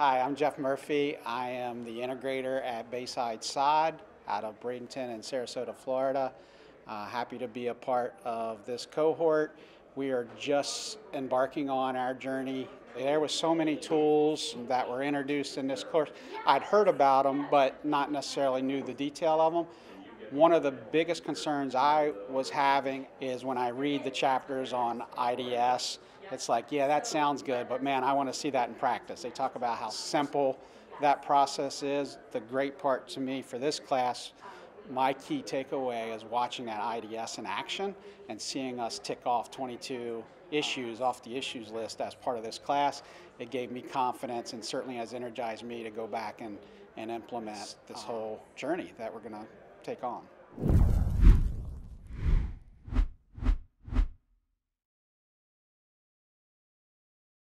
Hi, I'm Jeff Murphy. I am the integrator at Bayside Sod out of Bradenton and Sarasota, Florida. Uh, happy to be a part of this cohort. We are just embarking on our journey. There was so many tools that were introduced in this course. I'd heard about them, but not necessarily knew the detail of them. One of the biggest concerns I was having is when I read the chapters on IDS, it's like, yeah, that sounds good, but man, I want to see that in practice. They talk about how simple that process is. The great part to me for this class, my key takeaway is watching that IDS in action and seeing us tick off 22 issues off the issues list as part of this class. It gave me confidence and certainly has energized me to go back and, and implement this uh-huh. whole journey that we're going to take on.